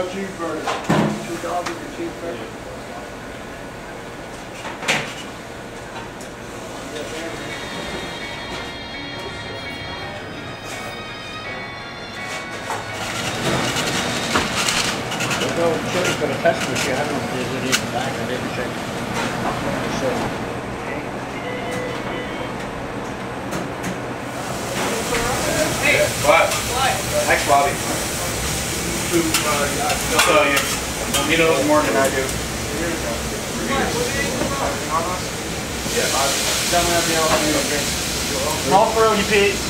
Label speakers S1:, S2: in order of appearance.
S1: about cheeseburger? Two dollars for cheeseburger? Although a test machine, I don't know if there's any in the back, I didn't check. So, Hey,
S2: what? What? Thanks, Bobby. I'll tell you. He knows more than I do.
S3: For you, Pete.